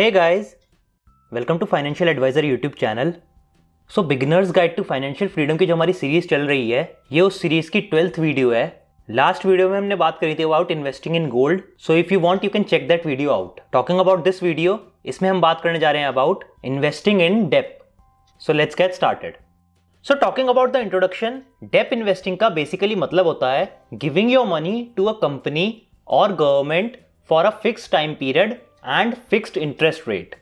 Hey guys welcome to financial advisor YouTube channel so beginners guide to financial freedom की जो हमारी series चल रही है, ये उस सीरीज़ की ट्वेल्थ वीडियो है। लास्ट वीडियो में हमने बात करी थी about investing in gold so if you want you can check that video out talking about this video इसमें हम बात करने जा रहे हैं about investing in debt so let's get started so talking about the introduction debt investing का basically मतलब होता है giving your money to a company और government for a fix time period and fixed interest rate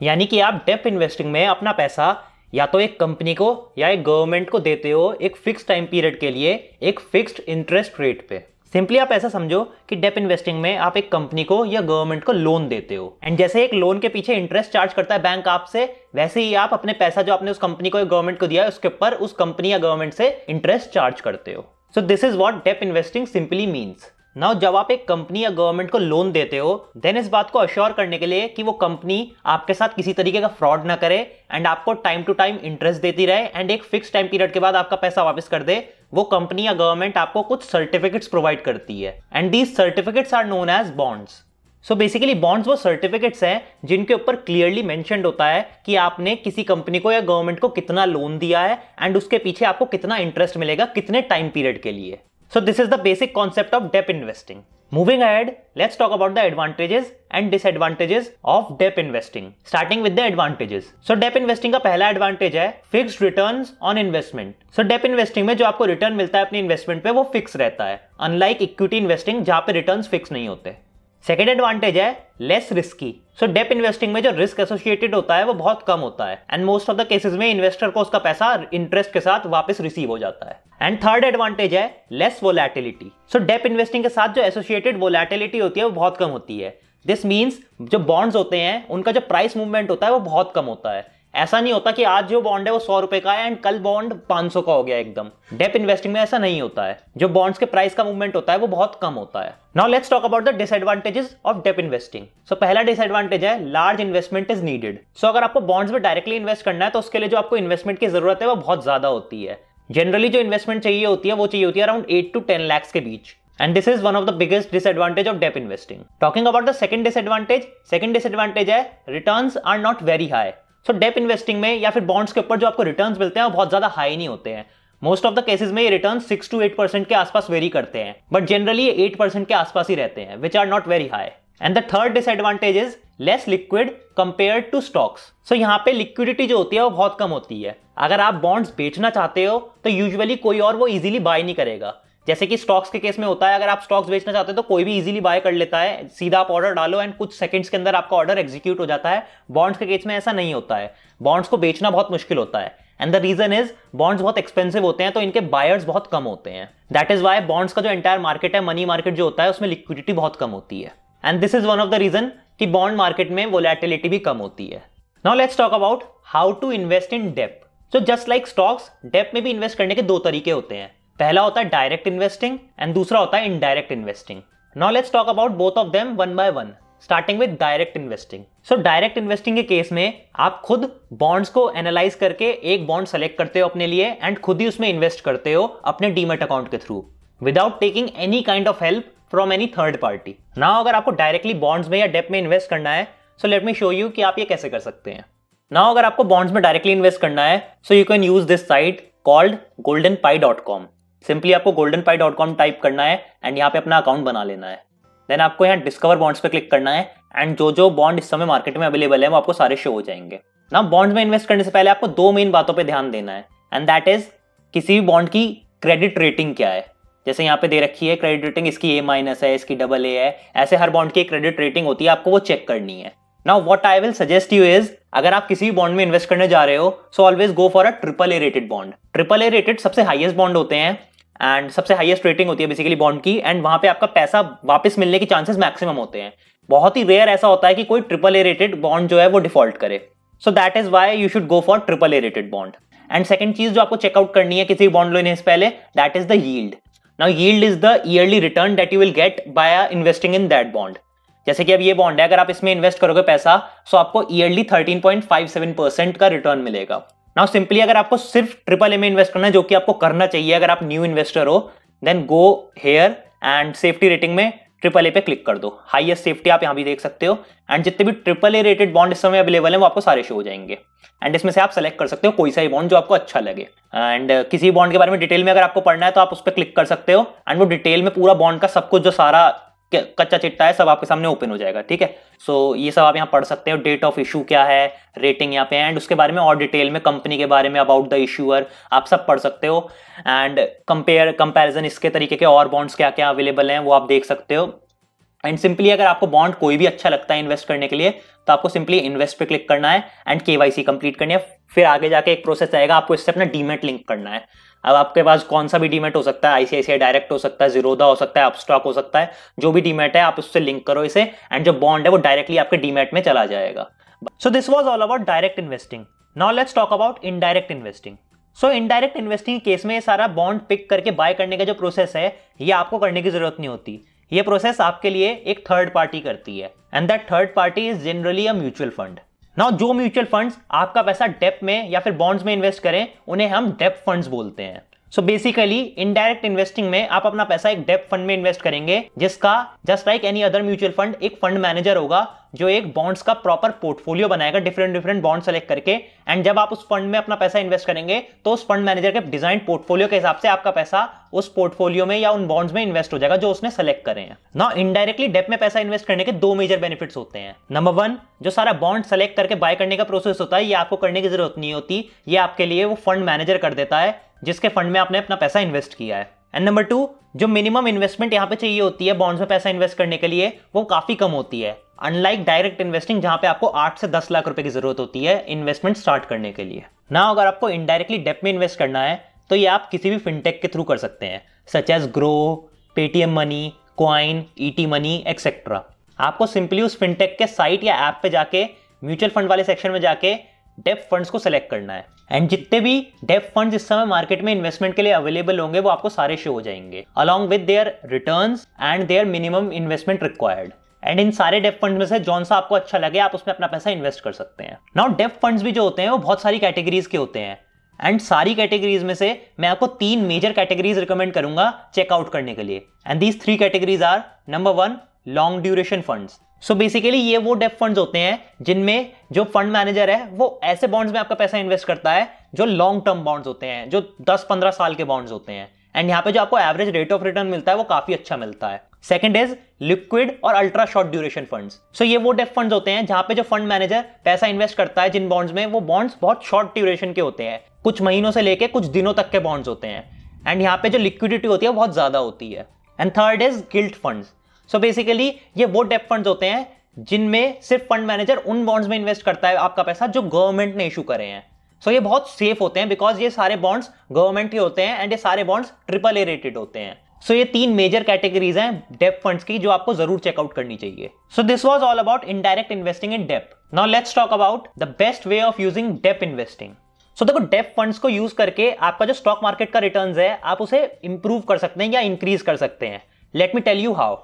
यानी कि आप Depp investing में अपना पैसा या तो एक कंपनी को या एक गवर्नमेंट को देते हो एक फिक्स टाइम पीरियड के लिए, एक फिक्स्ड इंटरेस्ट रेट पे। सिंपली आप ऐसा समझो कि डेप इन्वेस्टिंग में आप एक कंपनी को या गवर्नमेंट को लोन देते हो। एंड जैसे एक लोन के पीछे इंटरेस्ट चार्ज करता है बैंक आपसे, वैसे ही आप अपने पैसा जो आपने उस कंपनी को या गवर्नमेंट को दिया है, उसके ऊपर उस कंपनी या गवर्नमेंट से इंटरेस्ट चार्ज करते हो। So this is what debt investing simply means now जब आप एक कंपनी या गवर्नमेंट को लोन देते हो देन इस बात को अश्योर करने के लिए कि वो कंपनी आपके साथ किसी तरीके का फ्रॉड ना करे एंड आपको टाइम टू टाइम इंटरेस्ट देती रहे एंड एक फिक्स टाइम पीरियड के बाद आपका पैसा वापस कर दे, वो कंपनी या गवर्नमेंट आपको कुछ सर्टिफिकेट्स प्रोवाइड करती है. And these certificates are known as bonds so basically bonds वो सर्टिफिकेट्स हैं जिनके ऊपर क्लियरली मेंशनड होता है कि आपने किसी कंपनी को या गवर्नमेंट को कितना लोन दिया है एंड उसके पीछे आपको कितना इंटरेस्ट मिलेगा कितने टाइम पीरियड के लिए. So this is the basic concept of debt investing. Moving ahead, let's talk about the advantages and disadvantages of debt investing. Starting with the advantages. So debt investing का पहला advantage है fixed returns on investment. So debt investing में जो आपको return मिलता है अपने investment पे वो fixed रहता है. Unlike equity investing जहाँ पे returns fixed नहीं होते. सेकेंड एडवांटेज है less risky so debt investing में जो रिस्क एसोसिएटेड होता है, वो बहुत कम होता है. And most of the cases में इन्वेस्टर को उसका पैसा इंटरेस्ट के साथ वापस रिसीव हो जाता है. एंड थर्ड एडवांटेज है less volatility so debt investing के साथ जो एसोसिएटेड वोलेटिलिटी होती है, वो बहुत कम होती है. दिस मीन्स जो बॉन्ड्स होते हैं, उनका जो प्राइस मूवमेंट होता है, वो बहुत कम होता है. ऐसा नहीं होता कि आज जो बॉन्ड है वो सौ रुपए का है एंड कल बॉन्ड पाँच सौ का हो गया एकदम। डेप इन्वेस्टिंग में ऐसा नहीं होता है। जो बॉन्ड्स के प्राइस का मूवमेंट होता है वो बहुत कम होता है। Now let's talk about the disadvantages of debt investing so पहला डिसएडवांटेज है large investment is needed so अगर आपको बॉन्ड्स में डायरेक्टली इन्वेस्ट करना है तो उसके लिए जो आपको इन्वेस्टमेंट की ज़रूरत है वो बहुत ज़्यादा होती है। जनरली जो इन्वेस्टमेंट चाहिए होती है वो चाहिए होती है around eight to ten lakhs के बीच। And this is one of the biggest disadvantage of debt investing. Talking about the second disadvantage, second disadvantage है returns are not very high. So debt investing में या फिर bonds के ऊपर जो आपको रिटर्न मिलते हैं, वो बहुत ज़्यादा हाई नहीं होते हैं। मोस्ट ऑफ़ द केसेस में ये return six to eight percent के आसपास वेरी करते हैं। बट जनरली एट परसेंट के आसपास ही रहते हैं which are not very high and the third disadvantage is less liquid compare to stocks so यहाँ पे लिक्विडिटी जो होती है, वो बहुत कम होती है। अगर आप बॉन्ड्स बेचना चाहते हो तो यूजुअली कोई और वो इजीली बाय नहीं करेगा। जैसे कि स्टॉक्स के केस में होता है, अगर आप स्टॉक्स बेचना चाहते हो तो कोई भी इजीली बाय कर लेता है, सीधा आप ऑर्डर डालो एंड कुछ सेकंड्स के अंदर आपका ऑर्डर एग्जीक्यूट हो जाता है। बॉन्ड्स के केस में ऐसा नहीं होता है। बॉन्ड्स को बेचना बहुत मुश्किल होता है। And the reason is bonds बहुत एक्सपेंसिव होते हैं तो इनके बायर्स बहुत कम होते हैं। दैट इज़ वाई बॉन्ड्स का जो एंटायर मार्केट है मनी मार्केट जो होता है, उसमें लिक्विडिटी बहुत कम होती है। And this is one of the reason कि बॉन्ड मार्केट में वोलेटिलिटी भी कम होती है। Now let's talk about how to invest in debt so just like stocks debt में भी इन्वेस्ट करने के दो तरीके होते हैं। पहला होता है डायरेक्ट इन्वेस्टिंग एंड दूसरा होता है indirect investing now let's talk about both of them one by one starting with direct investing so direct investing के केस में आप खुद बॉन्ड्स को एनालाइज करके एक बॉन्ड सेलेक्ट करते हो अपने लिए एंड खुद ही उसमें इन्वेस्ट करते हो अपने डीमेट अकाउंट के through without taking any kind of help from any third party ना अगर आपको डायरेक्टली बॉन्ड्स में या डेप में इन्वेस्ट करना है so let me show you कि आप ये कैसे कर सकते हैं. ना अगर आपको बॉन्ड्स में डायरेक्टली इन्वेस्ट करना है so you can use this site called Golden Pi dot com simply आपको Golden Pi dot com type करना है एंड यहाँ पे अपना अकाउंट बना लेना है। देन आपको यहाँ डिस्कवर बॉन्ड्स पे क्लिक करना है एंड जो जो बॉन्ड इस समय मार्केट में अवेलेबल है, वो आपको सारे शो हो जाएँगे। ना बॉन्ड में इन्वेस्ट करने से पहले आपको दो मेन बातों पर ध्यान देना है एंड दैट इज़ किसी भी बॉन्ड की क्रेडिट रेटिंग क्या है। जैसे यहाँ पे दे रखी है क्रेडिट रेटिंग इसकी ए माइनस है, इसकी डबल ए है, ऐसे हर बॉन्ड की क्रेडिट रेटिंग होती है, आपको वो चेक करनी है। Now what I will suggest you is अगर आप किसी भी बॉन्ड में इन्वेस्ट करने जा रहे हो so always go for a triple A rated bond triple A rated सबसे हाईएस्ट बॉन्ड होते हैं। एंड सबसे हाईएस्ट रेटिंग होती है बेसिकली बॉन्ड की एंड वहाँ पे आपका पैसा वापस मिलने के चांसेस मैक्सिमम होते हैं। बहुत ही रेयर ऐसा होता है कि कोई ट्रिपल ए रेटेड बॉन्ड जो है वो डिफ़ॉल्ट करे। So that is why you should go for triple A rated bond and second चीज़ जो आपको चेकआउट करनी है किसी बॉन्ड लेने से पहले that is the yield now yield is the yearly return that you will get by investing in that bond जैसे कि अब ये बॉन्ड है, अगर आप इसमें इन्वेस्ट करोगे पैसा सो आपको ईयरली 13.57 परसेंट का रिटर्न मिलेगा। नाउ सिंपली अगर आपको सिर्फ़ ट्रिपल ए में इन्वेस्ट करना है, जो कि आपको करना चाहिए, अगर आप न्यू इन्वेस्टर हो then go here and safety rating में ट्रिपल ए पे क्लिक कर दो। हाईएस्ट सेफ्टी आप यहाँ भी देख सकते हो। एंड जितने भी ट्रिपल ए रेटेड बॉन्ड इस समय अवेलेबल है, वो आपको सारे शो हो जाएँगे। एंड इसमें से आप सेलेक्ट कर सकते हो कोई सा ही बॉन्ड जो आपको अच्छा लगे। एंड किसी बॉन्ड के बारे में डिटेल में अगर आपको पढ़ना है तो आप उस पर क्लिक कर सकते हो। एंड वो डिटेल में पूरा बॉन्ड का सब कुछ, जो सारा कच्चा चिट्टा है सब आपके सामने ओपन हो जाएगा ठीक है? सो so, ये सब आप यहाँ पढ़ सकते हो डेट ऑफ़ इशू क्या है रेटिंग यहाँ पे एंड उसके बारे में और डिटेल में कंपनी के बारे में अबाउट द इशूअर आप सब पढ़ सकते हो। एंड कंपेयर कंपैरिजन इसके तरीके के और बॉन्ड्स क्या क्या अवेलेबल हैं वो आप देख सकते हो। एंड सिंपली अगर आपको बॉन्ड कोई भी अच्छा लगता है इन्वेस्ट करने के लिए तो आपको सिंपली इन्वेस्ट पे क्लिक करना है एंड के कंप्लीट करनी है। फिर आगे जाके एक प्रोसेस आएगा, आपको इससे अपना डीमेट लिंक करना है। अब आपके पास कौन सा भी डीमेट हो सकता है आईसीआईसीआई डायरेक्ट हो सकता है जीरोदा हो सकता है अपस्टॉक हो सकता है, जो भी डीमेट है, आप उससे लिंक करो इसे एंड जो बॉन्ड है, वो डायरेक्टली आपके डीमेट में चला जाएगा। So this was all about direct investing now let's talk about indirect investing so indirect investing case में ये सारा बॉन्ड पिक करके बाय करने का जो प्रोसेस है, ये आपको करने की ज़रूरत नहीं होती। ये प्रोसेस आपके लिए एक थर्ड पार्टी करती है and that third party is generally a mutual fund now जो म्यूचुअल फंड्स आपका पैसा डेप में या फिर बॉन्ड्स में इन्वेस्ट करें, उन्हें हम डेप फंड्स बोलते हैं। सो बेसिकली इनडायरेक्ट इन्वेस्टिंग में आप अपना पैसा एक डेप फंड में इन्वेस्ट करेंगे, जिसका just like any other mutual fund एक फंड मैनेजर होगा, जो एक बॉन्ड्स का प्रॉपर पोर्टफोलियो बनाएगा डिफरेंट डिफरेंट बॉन्ड सेलेक्ट करके। एंड जब आप उस फंड में अपना पैसा इन्वेस्ट करेंगे तो उस फंड मैनेजर के डिज़ाइन पोर्टफोलियो के हिसाब से आपका पैसा उस पोर्टफोलियो में या उन बॉन्ड्स में इन्वेस्ट हो जाएगा, जो उसने सेलेक्ट करे हैं। ना इनडायरेक्टली डेप में पैसा इन्वेस्ट करने के दो मेजर बेनिफिट्स होते हैं। नंबर वन जो सारा बॉन्ड सेलेक्ट करके बाय करने का प्रोसेस होता है, ये आपको करने की ज़रूरत नहीं होती। ये आपके लिए वो फंड मैनेजर कर देता है। जिसके फंड में आपने अपना पैसा इन्वेस्ट किया है। एंड नंबर टू जो मिनिमम इन्वेस्टमेंट यहाँ पे चाहिए होती है बॉन्ड्स में पैसा इन्वेस्ट करने के लिए, वो काफ़ी कम होती है। अनलाइक डायरेक्ट इन्वेस्टिंग जहाँ पे आपको आठ से दस लाख रुपए की ज़रूरत होती है इन्वेस्टमेंट स्टार्ट करने के लिए। ना अगर आपको इनडायरेक्टली डेप में इन्वेस्ट करना है तो ये आप किसी भी फिनटेक के थ्रू कर सकते हैं such as Groww Paytm Money Coin ET Money etcetera आपको सिंपली उस फिनटेक के साइट या ऐप पे जाके म्यूचुअल फंड वाले सेक्शन में जाके डेप फंड्स को सिलेक्ट करना है। एंड जितने भी डेप फंड इस समय मार्केट में इन्वेस्टमेंट के लिए अवेलेबल होंगे, वो आपको सारे शो हो जाएँगे along with their return and their minimum investment required and इन सारे डेप फंड में से जौन सा आपको अच्छा लगे, आप उसमें अपना पैसा इन्वेस्ट कर सकते हैं। नाउ डेप फंड्स भी जो होते हैं, वो बहुत सारी कैटेगरीज के होते हैं। एंड सारी कैटेगरीज में से मैं आपको तीन मेजर कैटेगरीज रिकमेंड करूँगा चेकआउट करने के लिए। And these three categories are number one long duration funds so so basically ये वो डेप फंड्स होते हैं जिनमें जो फंड मैनेजर है, वो ऐसे बॉन्ड्स में आपका पैसा इन्वेस्ट करता है जो लॉन्ग टर्म बॉन्ड्स होते हैं, जो 10-15 साल के बॉन्ड्स होते हैं। एंड यहाँ पे जो आपको एवरेज रेट ऑफ़ रिटर्न मिलता है, वो काफ़ी अच्छा मिलता है। सेकंड इज़ लिक्विड और ultra short duration funds so ये वो डेफ फंड्स होते हैं जहाँ पे जो फंड मैनेजर पैसा इन्वेस्ट करता है जिन बॉन्ड्स में, वो बॉन्ड्स बहुत शॉर्ट ड्यूरेशन के होते हैं। कुछ महीनों से लेके कुछ दिनों तक के बॉन्ड्स होते हैं। एंड यहाँ पे जो लिक्विडिटी होती है बहुत ज़्यादा होती है। And third is gilt funds so basically ये वो डेप फंड्स होते हैं जिनमें सिर्फ़ फंड मैनेजर उन बॉन्ड्स में इन्वेस्ट करता है आपका पैसा जो गवर्नमेंट ने इशू करे हैं। सो so ये बहुत सेफ़ होते हैं बिकॉज़ ये सारे बॉन्ड्स गवर्नमेंट के होते हैं एंड ये सारे बॉन्ड्स ट्रिपल ए रेटेड होते हैं। सो so ये तीन मेजर कैटेगरीज हैं डेप फंड्स की जो आपको ज़रूर चेकआउट करनी चाहिए। So this was all about indirect investing in debt now let's talk about the best way of using debt investing so देखो डेप फंड्स को यूज़ करके आपका जो स्टॉक मार्केट का रिटर्न है, आप उसे इंप्रूव कर सकते हैं या इंक्रीज कर सकते हैं। Let me tell you how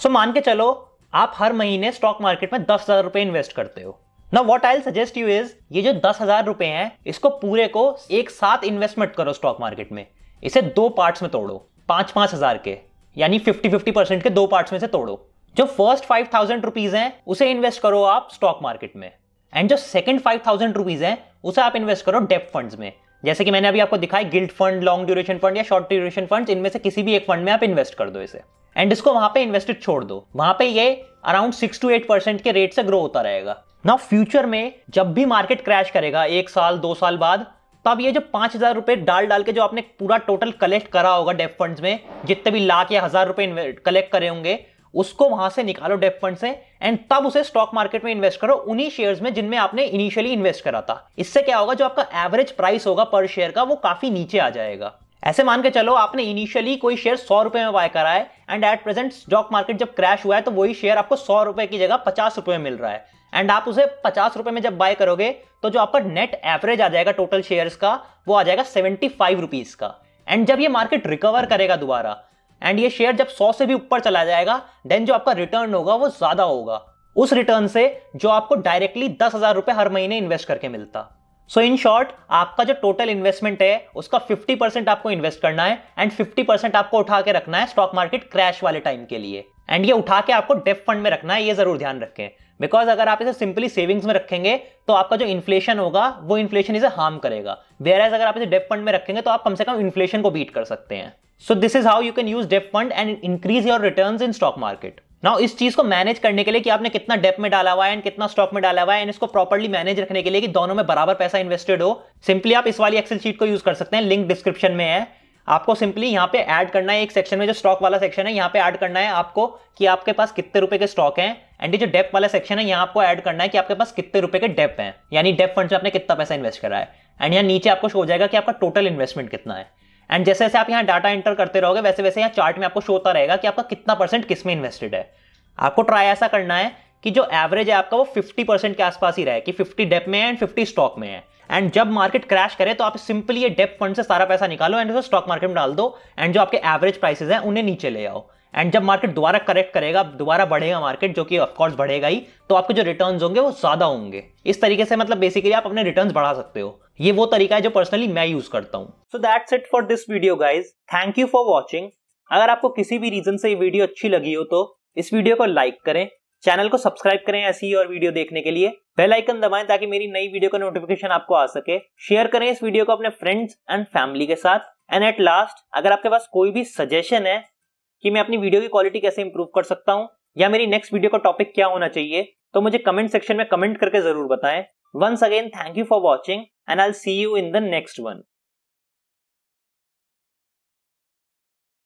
so मान के चलो, आप हर महीने स्टॉक मार्केट में दस हज़ार रुपए इन्वेस्ट करते हो। ना what I suggest you is ये जो दस हज़ार रुपए हैं, इसको पूरे को एक साथ इन्वेस्टमेंट करो स्टॉक मार्केट में। इसे दो पार्ट्स में तोड़ो, पाँच पाँच हज़ार के, यानी फिफ्टी फिफ्टी परसेंट के दो पार्ट्स में से तोड़ो। जो फ़र्स्ट फाइव थाउज़ेंड रुपीज़ है, उसे इन्वेस्ट करो आप स्टॉक मार्केट में। एंड जो सेकंड फाइव थाउज़ेंड रुपीज़ है, उसे आप इन्वेस्ट करो डेप फंड्स में। जैसे कि मैंने अभी आपको दिखाया gilt fund long duration fund या शॉर्ट ड्यूरेशन फंड इनमें से किसी भी एक फंड में आप इन्वेस्ट कर दो इसे। एंड इसको वहाँ पे इन्वेस्टेड छोड़ दो। वहाँ पे ये around six to eight percent के रेट से ग्रो होता रहेगा। ना फ्यूचर में जब भी मार्केट क्रैश करेगा, एक साल, दो साल बाद, तब ये जो पाँच हज़ार रुपए डाल डाल के जो आपने पूरा टोटल कलेक्ट करा होगा डेप फंड्स में, जितने भी लाख या हज़ार रुपए कलेक्ट करे होंगे, उसको वहाँ से निकालो डेप फंड से एंड तब उसे स्टॉक मार्केट में इन्वेस्ट करो उन्हीं शेयर्स में जिनमें आपने इनिशियली इन्वेस्ट करा था। इससे क्या होगा, जो आपका एवरेज प्राइस होगा पर शेयर का, वो काफ़ी नीचे आ जाएगा। ऐसे मान के चलो, आपने इनिशियली कोई शेयर सौ रुपए में बाय करा है and at present stock market जब क्रैश हुआ है तो वही शेयर आपको सौ रुपए की जगह पचास रुपए में मिल रहा है। एंड आप उसे पचास रुपए में जब बाय करोगे तो जो आपका नेट एवरेज आ जाएगा टोटल शेयर्स का, वो आ जाएगा सेवेंटी फाइव रुपीज़ का। एंड जब ये मार्केट रिकवर करेगा दोबारा एंड ये शेयर जब सौ से भी ऊपर चला जाएगा देन जो आपका रिटर्न होगा, वो ज़्यादा होगा। उस रिटर्न से जो आपको डायरेक्टली दस हज़ार रुपए हर महीने इन्वेस्ट करके मिलता। सो इन शॉर्ट आपका जो टोटल इन्वेस्टमेंट है, उसका 50 परसेंट आपको इन्वेस्ट करना है एंड 50 परसेंट आपको उठा के रखना है स्टॉक मार्केट क्रैश वाले टाइम के लिए. एंड ये उठा के आपको डेप फंड में रखना है, ये ज़रूर ध्यान रखें. बिकॉज़ अगर आप इसे सिंपली सेविंग्स में रखेंगे तो आपका जो इन्फ्लेशन होगा, वो इन्फ्लेशन इसे हार्म करेगा. वेर एज अगर आप इसे डेप फंड में रखेंगे तो आप कम से कम इन्फ्लेशन को बीट कर सकते हैं. So this is how you can use debt fund and increase your return in stock market now इस चीज़ को मैनेज करने के लिए कि आपने कितना डेप में डाला हुआ है एंड कितना स्टॉक में डाला हुआ है एंड इसको प्रॉपर्ली मैनेज रखने के लिए कि दोनों में बराबर पैसा इन्वेस्टेड हो। सिंपली आप इस वाली एक्सेल शीट को यूज़ कर सकते हैं। लिंक डिस्क्रिप्शन में है। आपको सिंपली यहाँ पे ऐड करना है एक सेक्शन में, जो स्टॉक वाला सेक्शन है, यहाँ पे ऐड करना है आपको कि आपके पास कितने रुपए के स्टॉक हैं एंड जो डेप वाला सेक्शन है, यहाँ आपको ऐड करना है कि आपके पास कितने रुपए के डेप हैं। यानी डेप फंड में आपने कितना पैसा इन्वेस्ट करा है। एंड यहाँ नीचे आपको शो हो जाएगा कि आपका टोटल इन्वेस्टमेंट कितना है। एंड जैसे जैसे आप यहाँ डाटा एंटर करते रहोगे, वैसे वैसे यहाँ चार्ट में आपको शो होता रहेगा कि आपका कितना परसेंट किसमें इन्वेस्टेड है। आपको ट्राई ऐसा करना है कि जो एवरेज है आपका वो 50 परसेंट के आसपास ही रहे, कि 50 डेप में है एंड 50 स्टॉक में है। एंड जब मार्केट क्रैश करे तो आप सिंपली ये डेप फंड से सारा पैसा निकालो एंड स्टॉक मार्केट में डाल दो एंड जो आपके एवरेज प्राइसेज हैं, उन्हें नीचे ले आओ। एंड जब मार्केट दोबारा करेक्ट करेगा, दोबारा बढ़ेगा मार्केट जो कि ऑफकोर्स बढ़ेगा ही तो आपके जो रिटर्न होंगे वो ज़्यादा होंगे। इस तरीके से मतलब बेसिकली आप अपने रिटर्न बढ़ा सकते हो। ये वो तरीका है जो पर्सनली मैं यूज़ करता हूँ। So that's it for this video guys thank you for watching अगर आपको किसी भी रीजन से ये वीडियो अच्छी लगी हो तो इस वीडियो को लाइक करें। चैनल को सब्सक्राइब करें ऐसी और वीडियो देखने के लिए। बेल आइकन दबाएँ ताकि मेरी नई वीडियो का नोटिफिकेशन आपको आ सके। शेयर करें इस वीडियो को अपने फ्रेंड्स एंड फैमिली के साथ। एंड एट लास्ट अगर आपके पास कोई भी सजेशन है कि मैं अपनी वीडियो की क्वालिटी कैसे इंप्रूव कर सकता हूँ, या मेरी नेक्स्ट वीडियो का टॉपिक क्या होना चाहिए तो मुझे कमेंट सेक्शन में कमेंट करके ज़रूर बताएँ। Once again thank you for watching and I see you in the next one